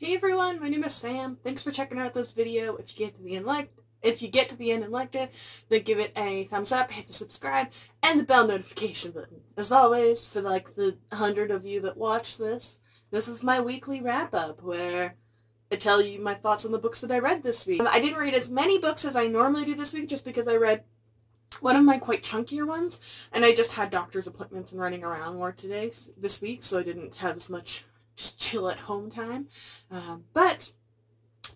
Hey everyone, my name is Samm. Thanks for checking out this video. If you get to the end like if you get to the end and liked it, then give it a thumbs up, hit the subscribe, and the bell notification button. As always, for like the hundred of you that watch this, this is my weekly wrap up where I tell you my thoughts on the books that I read this week. I didn't read as many books as I normally do this week just because I read one of my quite chunkier ones, and I just had doctor's appointments and running around more today, this week, so I didn't have as much just chill at home time. Um, but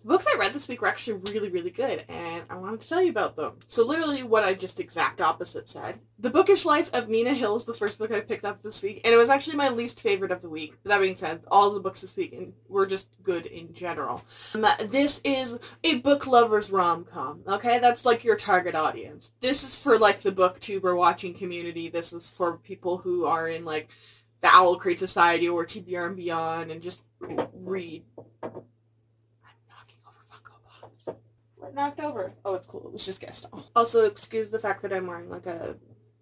the books I read this week were actually really, really good, and I wanted to tell you about them. So literally what I just exact opposite said. The Bookish Life of Nina Hill is the first book I picked up this week, and it was actually my least favorite of the week. But that being said, all the books this week were just good in general. Um, this is a book lover's rom-com, okay? That's like your target audience. This is for like the booktuber watching community. This is for people who are in like the OwlCrate Society or TBR and Beyond and just read. I'm knocking over Funko Pops. What knocked over? Oh, it's cool. It was just Gaston. Also, excuse the fact that I'm wearing like a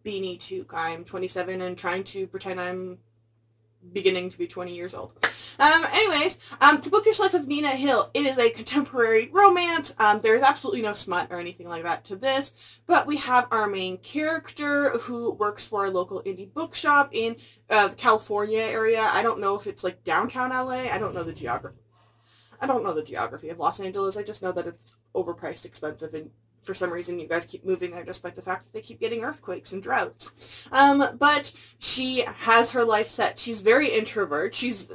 beanie toque. I'm 27 and trying to pretend I'm beginning to be 20 years old. Um, anyways, um, The Bookish Life of Nina Hill. It is a contemporary romance. Um, there's absolutely no smut or anything like that to this, but we have our main character who works for a local indie bookshop in uh, the California area. I don't know if it's like downtown LA. I don't know the geography. I don't know the geography of Los Angeles. I just know that it's overpriced, expensive, and for some reason you guys keep moving there despite the fact that they keep getting earthquakes and droughts. Um, but she has her life set. She's very introvert. She's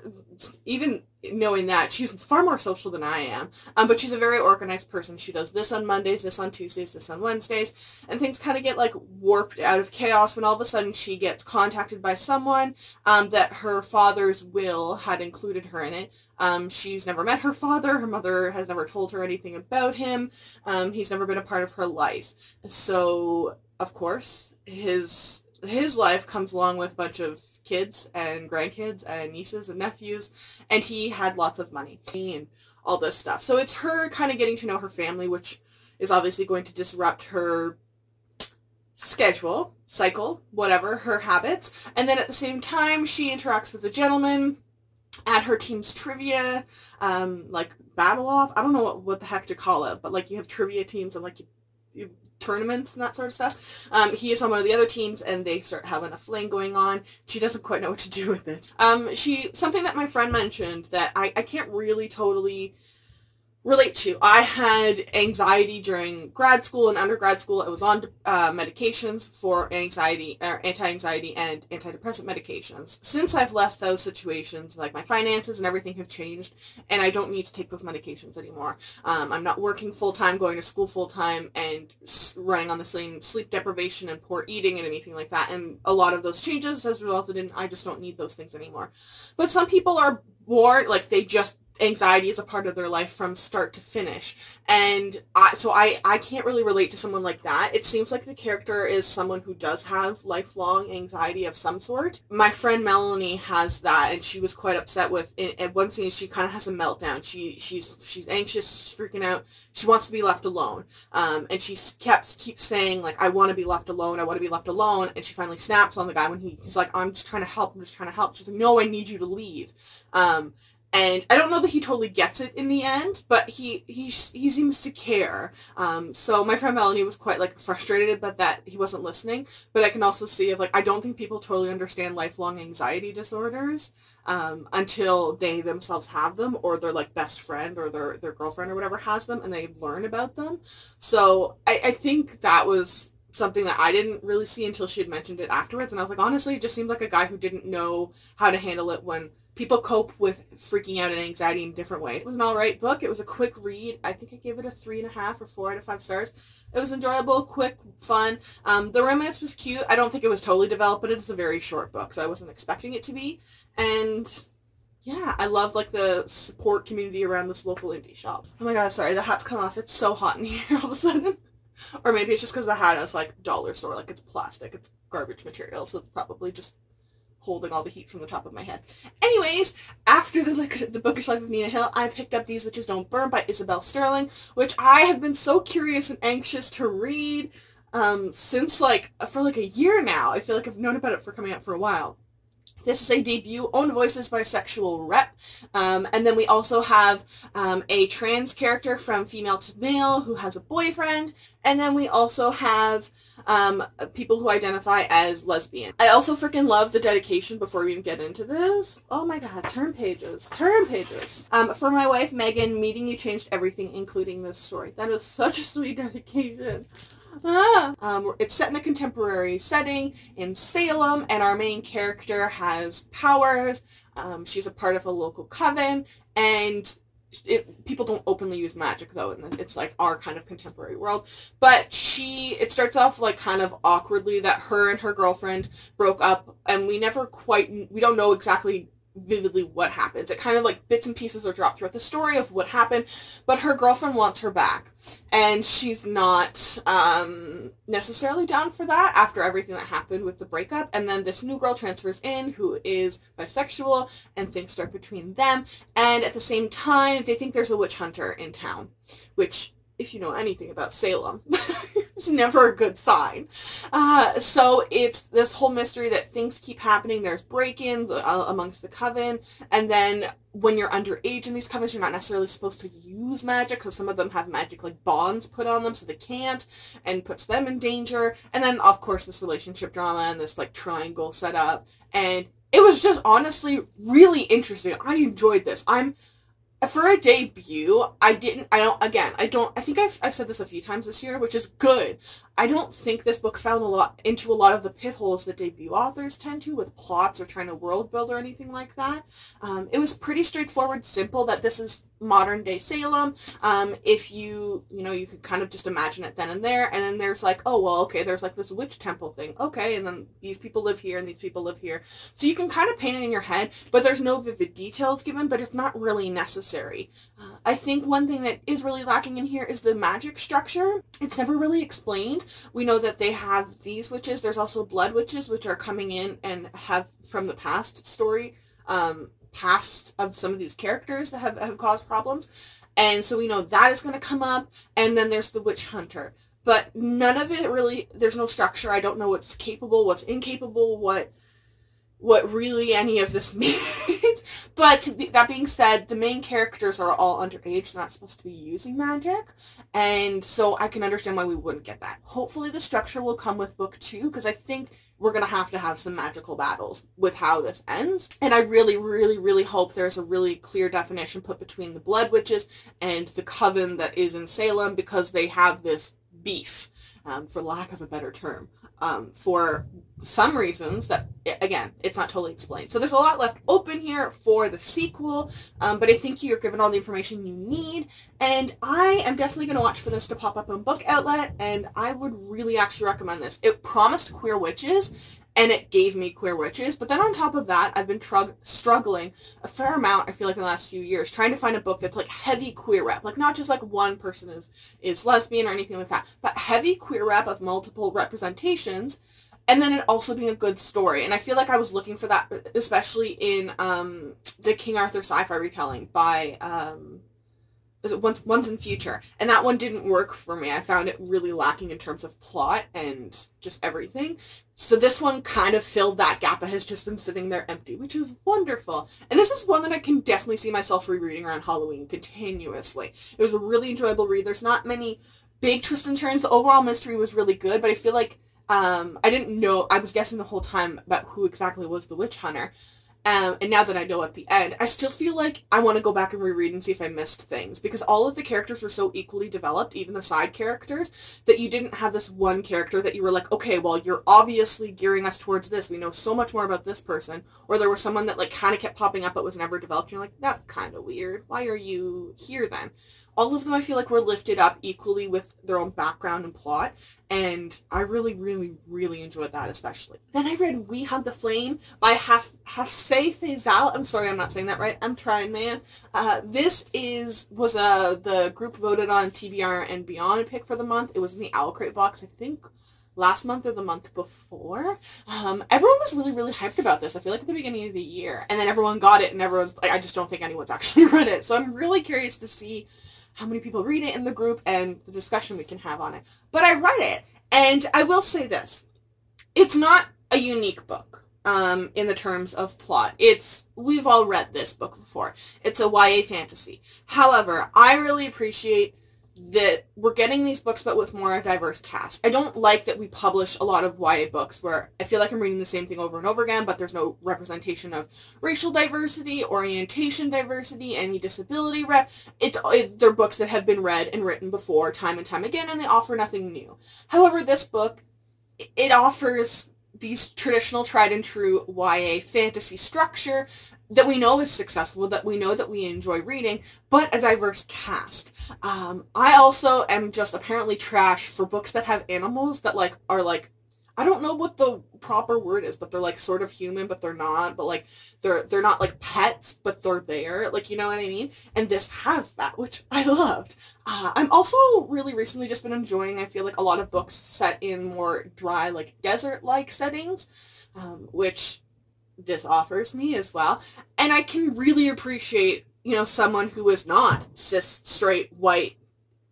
even knowing that she's far more social than I am. Um, but she's a very organized person. She does this on Mondays, this on Tuesdays, this on Wednesdays, and things kind of get like warped out of chaos when all of a sudden she gets contacted by someone um, that her father's will had included her in it. Um, she's never met her father. Her mother has never told her anything about him. Um, he's never been a part of her life. So, of course, his his life comes along with a bunch of kids and grandkids and nieces and nephews, and he had lots of money and all this stuff. So it's her kind of getting to know her family, which is obviously going to disrupt her schedule, cycle, whatever, her habits. And then at the same time, she interacts with a gentleman at her team's trivia, um, like battle off. I don't know what, what the heck to call it, but like you have trivia teams and like you, you tournaments and that sort of stuff. Um, he is on one of the other teams and they start having a fling going on. She doesn't quite know what to do with it. Um, she, something that my friend mentioned that I, I can't really totally relate to. I had anxiety during grad school and undergrad school. I was on uh, medications for anxiety, or anti-anxiety and antidepressant medications. Since I've left those situations, like my finances and everything have changed, and I don't need to take those medications anymore. Um, I'm not working full-time, going to school full-time, and running on the same sleep deprivation and poor eating and anything like that. And a lot of those changes has resulted in I just don't need those things anymore. But some people are born, like they just anxiety is a part of their life from start to finish. And I, so I, I can't really relate to someone like that. It seems like the character is someone who does have lifelong anxiety of some sort. My friend Melanie has that and she was quite upset with, at one scene she kind of has a meltdown. She, she's, she's anxious, she's freaking out. She wants to be left alone. Um, and she kept, keeps saying like, I want to be left alone. I want to be left alone. And she finally snaps on the guy when he, he's like, I'm just trying to help. I'm just trying to help. She's like, no, I need you to leave. Um, and I don't know that he totally gets it in the end, but he he he seems to care. Um, so my friend Melanie was quite like frustrated about that he wasn't listening. But I can also see of like I don't think people totally understand lifelong anxiety disorders um, until they themselves have them, or their like best friend or their their girlfriend or whatever has them, and they learn about them. So I, I think that was something that I didn't really see until she had mentioned it afterwards, and I was like, honestly, it just seemed like a guy who didn't know how to handle it when people cope with freaking out and anxiety in different ways. It was an alright book. It was a quick read. I think I gave it a three and a half or four out of five stars. It was enjoyable, quick, fun. Um, the romance was cute. I don't think it was totally developed, but it's a very short book, so I wasn't expecting it to be. And yeah, I love like the support community around this local indie shop. Oh my god, sorry, the hat's come off. It's so hot in here all of a sudden. or maybe it's just because the hat is like dollar store, like it's plastic, it's garbage material, so it's probably just holding all the heat from the top of my head. Anyways, after the, the Bookish Life of Nina Hill, I picked up These Witches Don't Burn by Isabel Sterling, which I have been so curious and anxious to read um, since like, for like a year now. I feel like I've known about it for coming out for a while. This is a debut own voices bisexual rep. Um, and then we also have um, a trans character from female to male who has a boyfriend. And then we also have um, people who identify as lesbian. I also freaking love the dedication before we even get into this. Oh my god, turn pages. Turn pages. Um, for my wife Megan, meeting you changed everything, including this story. That is such a sweet dedication. Ah. Um, it's set in a contemporary setting in Salem, and our main character has powers. Um, she's a part of a local coven, and it, people don't openly use magic though, and it's like our kind of contemporary world. But she, it starts off like kind of awkwardly that her and her girlfriend broke up, and we never quite, we don't know exactly vividly what happens. It kind of like bits and pieces are dropped throughout the story of what happened, but her girlfriend wants her back, and she's not um, necessarily down for that after everything that happened with the breakup. And then this new girl transfers in who is bisexual, and things start between them. And at the same time, they think there's a witch hunter in town, which if you know anything about Salem, it's never a good sign. Uh, so it's this whole mystery that things keep happening. There's break-ins uh, amongst the coven, and then when you're underage in these covens, you're not necessarily supposed to use magic, because some of them have magic like bonds put on them, so they can't, and puts them in danger. And then of course this relationship drama and this like triangle set up, and it was just honestly really interesting. I enjoyed this. I'm for a debut, I didn't, I don't, again, I don't, I think I've, I've said this a few times this year, which is good. I don't think this book found a lot, into a lot of the pit holes that debut authors tend to with plots or trying to world build or anything like that. Um, it was pretty straightforward, simple that this is modern day Salem. Um, if you, you know, you could kind of just imagine it then and there. And then there's like, oh, well, okay, there's like this witch temple thing. Okay. And then these people live here and these people live here. So you can kind of paint it in your head, but there's no vivid details given, but it's not really necessary. Uh, I think one thing that is really lacking in here is the magic structure. It's never really explained. We know that they have these witches. There's also blood witches, which are coming in and have from the past story, um, past of some of these characters that have, have caused problems. And so we know that is going to come up. And then there's the witch hunter. But none of it really, there's no structure. I don't know what's capable, what's incapable, what what really any of this means. but be, that being said, the main characters are all underage. They're not supposed to be using magic. And so I can understand why we wouldn't get that. Hopefully the structure will come with book two because I think we're going to have to have some magical battles with how this ends. And I really, really, really hope there's a really clear definition put between the Blood Witches and the Coven that is in Salem because they have this beef, um, for lack of a better term, um, for some reasons that, again, it's not totally explained. So there's a lot left open here for the sequel, um, but I think you're given all the information you need, and I am definitely going to watch for this to pop up on Book Outlet, and I would really actually recommend this. It promised queer witches, and it gave me queer witches. But then on top of that, I've been trug- struggling a fair amount, I feel like in the last few years, trying to find a book that's like heavy queer rep. Like not just like one person is, is lesbian or anything like that, but heavy queer rep of multiple representations. And then it also being a good story. And I feel like I was looking for that, especially in um, the King Arthur sci-fi retelling by um, is it once once in future. And that one didn't work for me. I found it really lacking in terms of plot and just everything. So this one kind of filled that gap that has just been sitting there empty which is wonderful. And this is one that i can definitely see myself rereading around halloween continuously. It was a really enjoyable read. There's not many big twists and turns. The overall mystery was really good but i feel like um, i didn't know i was guessing the whole time about who exactly was the witch hunter um, and now that I know at the end, I still feel like I want to go back and reread and see if I missed things because all of the characters were so equally developed, even the side characters, that you didn't have this one character that you were like, okay, well, you're obviously gearing us towards this. We know so much more about this person. Or there was someone that like kind of kept popping up but was never developed. You're like, that's kind of weird. Why are you here then? All of them I feel like were lifted up equally with their own background and plot. And I really, really, really enjoyed that especially. Then I read We Hunt the Flame by Haf Faizal. I'm sorry I'm not saying that right. I'm trying, man. Uh, this is was uh, the group voted on TBR and Beyond pick for the month. It was in the OwlCrate box, I think last month or the month before. Um, everyone was really, really hyped about this. I feel like at the beginning of the year. And then everyone got it and everyone, like, I just don't think anyone's actually read it. So I'm really curious to see how many people read it in the group and the discussion we can have on it. But I read it, and I will say this. It's not a unique book. um, in the terms of plot. It's we've all read this book before. It's a YA fantasy. However, I really appreciate that we're getting these books but with more diverse cast. I don't like that we publish a lot of YA books where I feel like I'm reading the same thing over and over again, but there's no representation of racial diversity, orientation diversity, any disability rep. It's it, they're books that have been read and written before time and time again and they offer nothing new. However, this book it offers these traditional tried and true YA fantasy structure that we know is successful, that we know that we enjoy reading, but a diverse cast. Um, I also am just apparently trash for books that have animals that like are like I don't know what the proper word is, but they're like sort of human, but they're not. But like they're they're not like pets, but they're there. Like you know what I mean? And this has that, which I loved. Uh, I'm also really recently just been enjoying. I feel like a lot of books set in more dry, like desert-like settings, um, which this offers me as well. And I can really appreciate you know someone who is not cis, straight, white,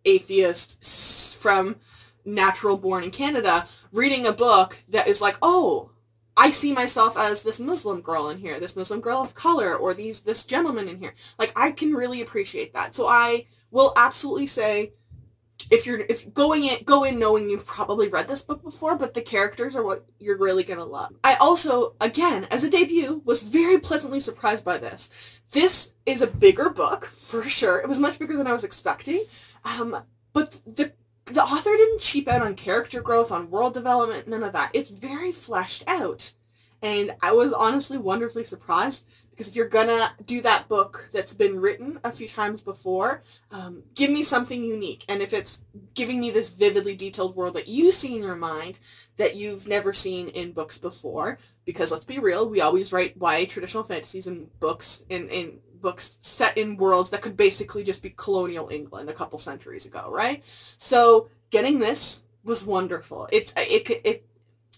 atheist from natural born in Canada reading a book that is like, oh, I see myself as this Muslim girl in here, this Muslim girl of color, or these this gentleman in here. Like I can really appreciate that. So I will absolutely say if you're if going in go in knowing you've probably read this book before, but the characters are what you're really gonna love. I also, again, as a debut, was very pleasantly surprised by this. This is a bigger book, for sure. It was much bigger than I was expecting. Um, but the the author didn't cheap out on character growth, on world development, none of that. It's very fleshed out. And I was honestly wonderfully surprised because if you're gonna do that book that's been written a few times before, um, give me something unique. And if it's giving me this vividly detailed world that you see in your mind that you've never seen in books before, because let's be real, we always write YA traditional fantasies in books in, in books set in worlds that could basically just be colonial England a couple centuries ago, right? So getting this was wonderful. It's it it.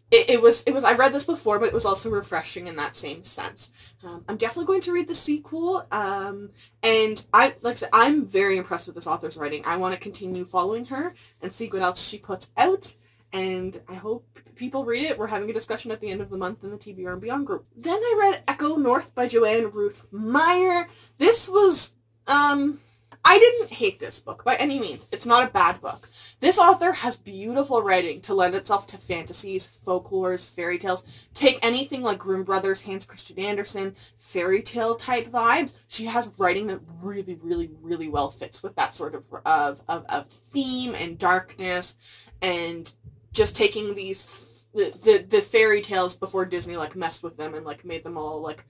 It, it was it was I read this before, but it was also refreshing in that same sense. Um, I'm definitely going to read the sequel, um, and I like I said I'm very impressed with this author's writing. I want to continue following her and see what else she puts out and I hope people read it. We're having a discussion at the end of the month in the TBR and Beyond group. Then I read Echo North by Joanne Ruth Meyer. This was, um, I didn't hate this book by any means. It's not a bad book. This author has beautiful writing to lend itself to fantasies, folklores, fairy tales. Take anything like Grimm Brothers, Hans Christian Andersen, fairy tale type vibes. She has writing that really, really, really well fits with that sort of, of, of, of theme and darkness and just taking these the, the the fairy tales before Disney like messed with them and like made them all like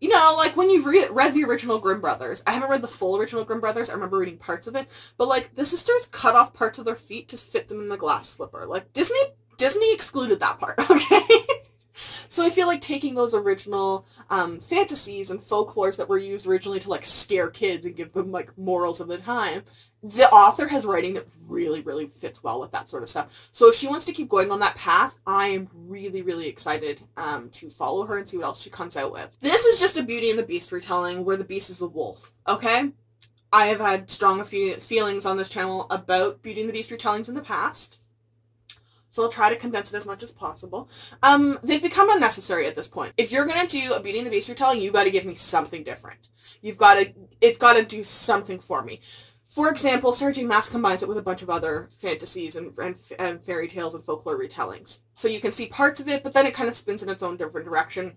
you know, like when you've re- read the original Grimm Brothers, I haven't read the full original Grimm Brothers. I remember reading parts of it, but like the sisters cut off parts of their feet to fit them in the glass slipper. Like Disney, Disney excluded that part. Okay, so I feel like taking those original um, fantasies and folklores that were used originally to like scare kids and give them like morals of the time, the author has writing that really, really fits well with that sort of stuff. So if she wants to keep going on that path, I am really, really excited um, to follow her and see what else she comes out with. This is just a Beauty and the Beast retelling where the beast is a wolf, okay? I have had strong feelings on this channel about Beauty and the Beast retellings in the past. So I'll try to condense it as much as possible. Um, they've become unnecessary at this point. If you're gonna do a Beauty and the Beast retelling, you've gotta give me something different. You've gotta, it's gotta do something for me. For example, Sarah J. Maas combines it with a bunch of other fantasies and, and, and fairy tales and folklore retellings. So you can see parts of it, but then it kind of spins in its own different direction.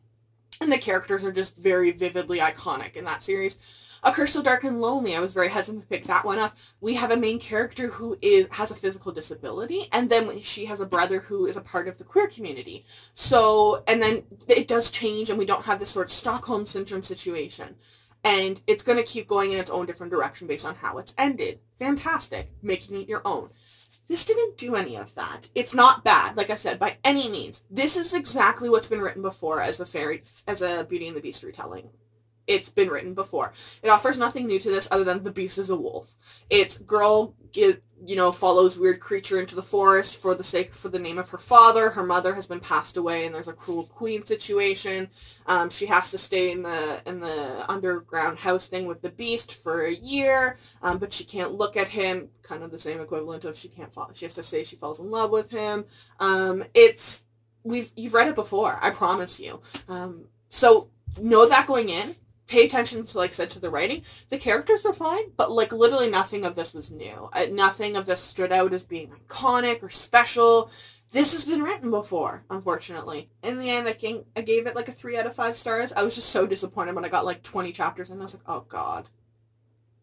And the characters are just very vividly iconic in that series. A Curse So Dark and Lonely, I was very hesitant to pick that one up. We have a main character who is has a physical disability, and then she has a brother who is a part of the queer community. So, and then it does change, and we don't have this sort of Stockholm Syndrome situation. And it's going to keep going in its own different direction based on how it's ended. Fantastic. Making it your own. This didn't do any of that. It's not bad, like I said, by any means. This is exactly what's been written before as a fairy, as a Beauty and the Beast retelling it's been written before. It offers nothing new to this other than the beast is a wolf. It's girl get you know follows weird creature into the forest for the sake for the name of her father. Her mother has been passed away, and there's a cruel queen situation. Um, she has to stay in the in the underground house thing with the beast for a year, um, but she can't look at him. Kind of the same equivalent of she can't fall. She has to say she falls in love with him. Um, it's we've you've read it before. I promise you. Um, so know that going in. Pay attention to, like said, to the writing. The characters were fine, but like literally nothing of this was new. Uh, nothing of this stood out as being iconic or special. This has been written before, unfortunately. In the end, I think I gave it like a three out of five stars. I was just so disappointed when I got like 20 chapters and I was like, oh god.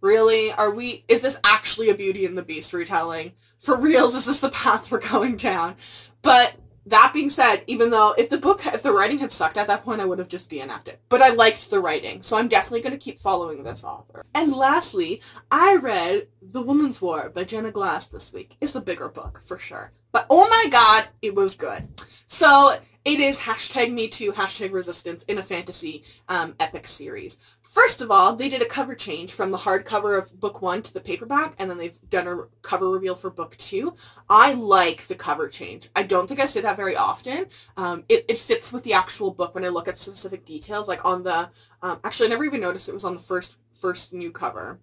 Really? Are we, is this actually a Beauty and the Beast retelling? For reals, is this the path we're going down? But that being said, even though if the book, if the writing had sucked at that point, I would have just DNF'd it. But I liked the writing, so I'm definitely going to keep following this author. And lastly, I read The Women's War by Jenna Glass this week. It's a bigger book, for sure. But oh my god, it was good. So it is hashtag me too, hashtag resistance in a fantasy um, epic series. First of all, they did a cover change from the hardcover of book one to the paperback, and then they've done a cover reveal for book two. I like the cover change. I don't think I say that very often. Um, it, it fits with the actual book when I look at specific details, like on the, um, actually I never even noticed it was on the first, first new cover.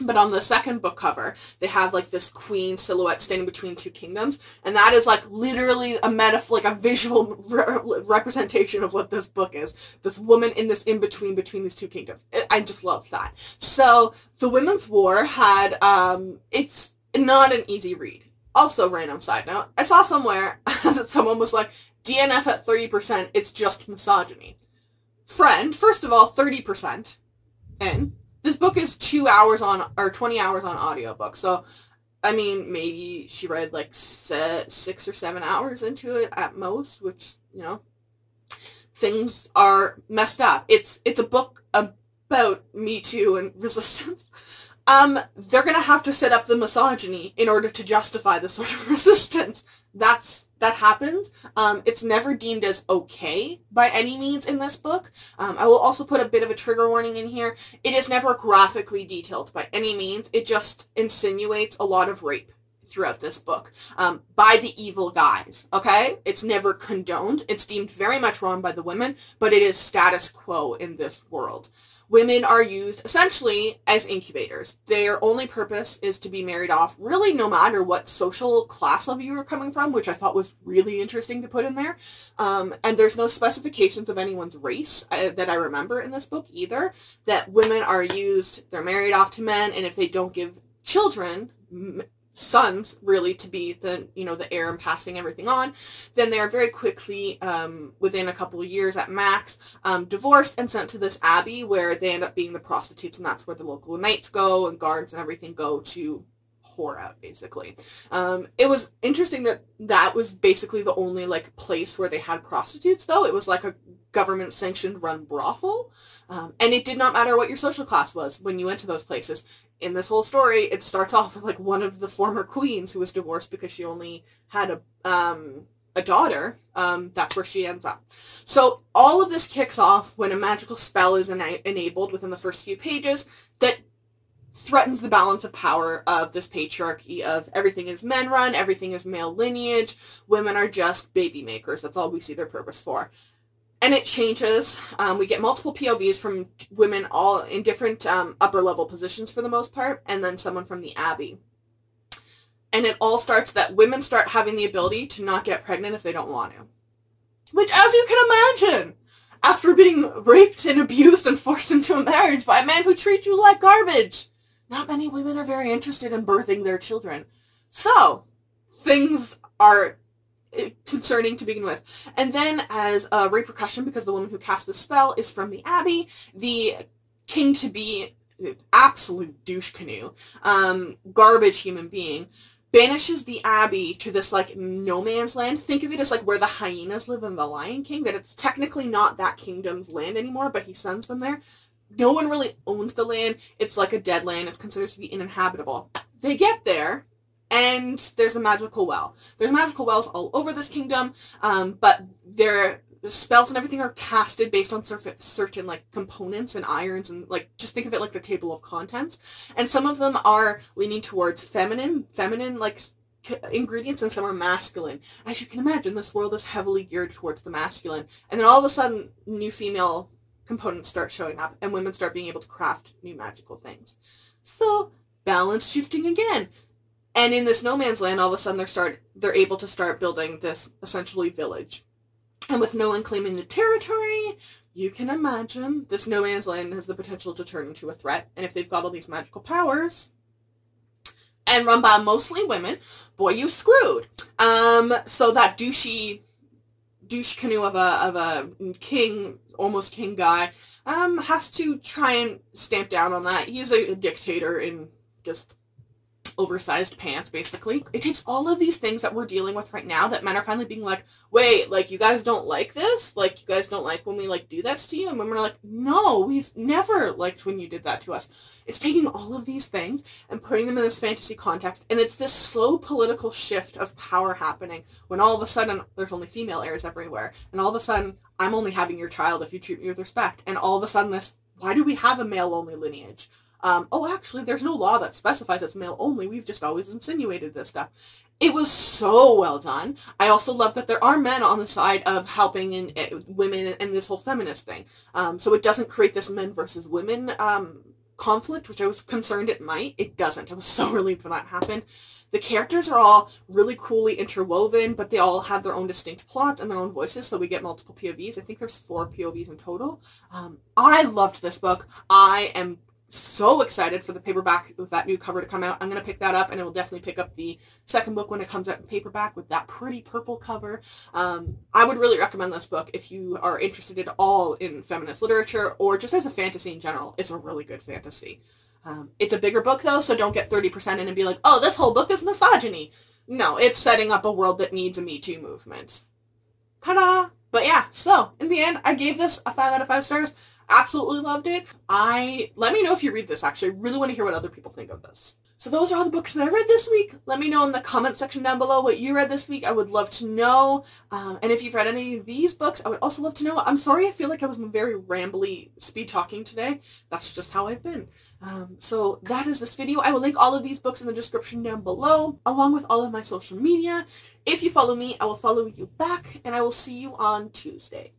But on the second book cover, they have like this queen silhouette standing between two kingdoms, and that is like literally a metaphor, like a visual re- representation of what this book is. This woman in this in between between these two kingdoms. I just love that. So the Women's War had um, it's not an easy read. Also, random side note, I saw somewhere that someone was like, DNF at thirty percent, it's just misogyny. Friend, first of all, thirty percent in this book is two hours on or 20 hours on audiobook so i mean maybe she read like six or seven hours into it at most which you know things are messed up. It's it's a book about me too and resistance. Um they're gonna have to set up the misogyny in order to justify the sort of resistance. That's that happens. Um, it's never deemed as okay by any means in this book. Um, I will also put a bit of a trigger warning in here. It is never graphically detailed by any means. It just insinuates a lot of rape throughout this book um, by the evil guys. Okay, it's never condoned. It's deemed very much wrong by the women, but it is status quo in this world women are used essentially as incubators. Their only purpose is to be married off, really no matter what social class level you are coming from, which I thought was really interesting to put in there. Um, and there's no specifications of anyone's race uh, that I remember in this book either, that women are used, they're married off to men, and if they don't give children, sons really to be the you know the heir and passing everything on then they're very quickly um, within a couple of years at max um, divorced and sent to this abbey where they end up being the prostitutes and that's where the local knights go and guards and everything go to whore out basically. Um, it was interesting that that was basically the only like place where they had prostitutes though. It was like a government sanctioned run brothel. Um, and it did not matter what your social class was when you went to those places in this whole story, it starts off with like one of the former queens who was divorced because she only had a um, a daughter. Um, that's where she ends up. So all of this kicks off when a magical spell is ena- enabled within the first few pages that threatens the balance of power of this patriarchy of everything is men run, everything is male lineage, women are just baby makers. That's all we see their purpose for and it changes. Um, we get multiple POVs from women all in different um, upper level positions for the most part, and then someone from the Abbey. And it all starts that women start having the ability to not get pregnant if they don't want to. Which, as you can imagine, after being raped and abused and forced into a marriage by a man who treats you like garbage, not many women are very interested in birthing their children. So, things are concerning to begin with. And then as a repercussion, because the woman who cast the spell is from the Abbey, the king to be absolute douche canoe, um, garbage human being, banishes the abbey to this like no man's land. Think of it as like where the hyenas live in the Lion King, that it's technically not that kingdom's land anymore, but he sends them there. No one really owns the land. It's like a dead land. It's considered to be uninhabitable. They get there, and there's a magical well. There's magical wells all over this kingdom, um, but their the spells and everything are casted based on certain like components and irons and like just think of it like the table of contents. And some of them are leaning towards feminine, feminine like ingredients, and some are masculine. As you can imagine, this world is heavily geared towards the masculine. And then all of a sudden, new female components start showing up, and women start being able to craft new magical things. So balance shifting again and in this no man's land, all of a sudden they're start they're able to start building this essentially village. And with no one claiming the territory, you can imagine this no man's land has the potential to turn into a threat. And if they've got all these magical powers and run by mostly women, boy, you screwed. Um, so that douchey douche canoe of a of a king, almost king guy, um, has to try and stamp down on that. He's a, a dictator in just oversized pants, basically. It takes all of these things that we're dealing with right now that men are finally being like, wait, like, you guys don't like this? Like, you guys don't like when we, like, do this to you? And women are like, no, we've never liked when you did that to us. It's taking all of these things and putting them in this fantasy context, and it's this slow political shift of power happening when all of a sudden there's only female heirs everywhere, and all of a sudden I'm only having your child if you treat me with respect, and all of a sudden this, why do we have a male-only lineage? Um, oh, actually, there's no law that specifies it's male only. We've just always insinuated this stuff. It was so well done. I also love that there are men on the side of helping in, in eh, women and this whole feminist thing. Um, so it doesn't create this men versus women um, conflict, which I was concerned it might. It doesn't. I was so relieved when that happened. The characters are all really coolly interwoven, but they all have their own distinct plots and their own voices, so we get multiple POVs. I think there's four POVs in total. Um, I loved this book. I am so excited for the paperback with that new cover to come out. I'm going to pick that up and I will definitely pick up the second book when it comes out in paperback with that pretty purple cover. Um, I would really recommend this book if you are interested at all in feminist literature or just as a fantasy in general. It's a really good fantasy. Um, it's a bigger book though, so don't get 30% in and be like, oh, this whole book is misogyny. No, it's setting up a world that needs a Me Too movement. Ta-da! But yeah, so in the end, I gave this a 5 out of 5 stars. Absolutely loved it. I let me know if you read this actually. I really want to hear what other people think of this. So those are all the books that I read this week. Let me know in the comment section down below what you read this week. I would love to know. Um, and if you've read any of these books, I would also love to know. I'm sorry I feel like I was very rambly speed talking today. That's just how I've been. Um, so that is this video. I will link all of these books in the description down below, along with all of my social media. If you follow me, I will follow you back, and I will see you on Tuesday.